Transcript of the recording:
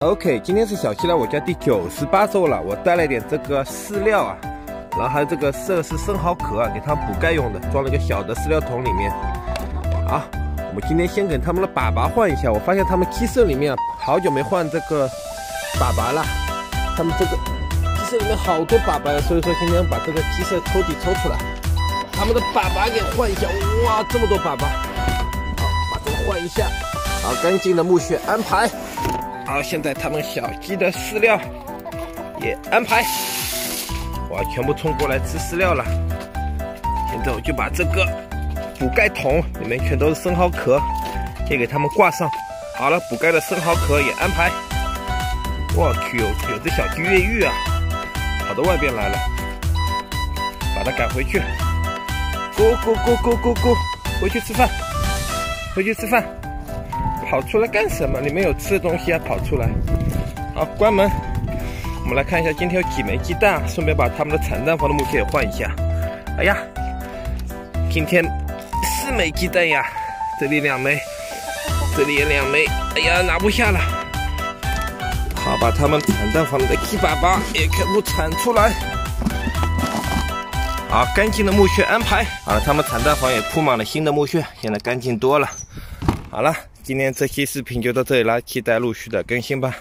OK，今天是小七来我家第九十八周了，我带了点这个饲料啊，然后还有这个这是生蚝壳啊，给它补钙用的，装了一个小的饲料桶里面。好，我们今天先给它们的粑粑换一下，我发现它们鸡舍里面好久没换这个粑粑了，它们这个鸡舍里面好多粑粑，所以说今天把这个鸡舍抽屉抽出来，它们的粑粑给换一下。哇，这么多粑粑，好，把这个换一下，好，干净的木屑安排。好，现在他们小鸡的饲料 也安排，哇，全部冲过来吃饲料了。现在我就把这个补钙桶里面全都是生蚝壳，先给它们挂上。好了，补钙的生蚝壳也安排。我去，有有只小鸡越狱啊，跑到外边来了，把它赶回去。咕咕咕咕咕咕，回去吃饭，回去吃饭。跑出来干什么？里面有吃的东西啊！跑出来，好，关门。我们来看一下今天有几枚鸡蛋，顺便把他们的产蛋房的木屑也换一下。哎呀，今天四枚鸡蛋呀，这里两枚，这里也两枚。哎呀，拿不下了。好，把他们产蛋房的鸡粑粑也全部产出来。好，干净的木屑安排。好了，他们产蛋房也铺满了新的木屑，现在干净多了。好了。今天这期视频就到这里啦，期待陆续的更新吧。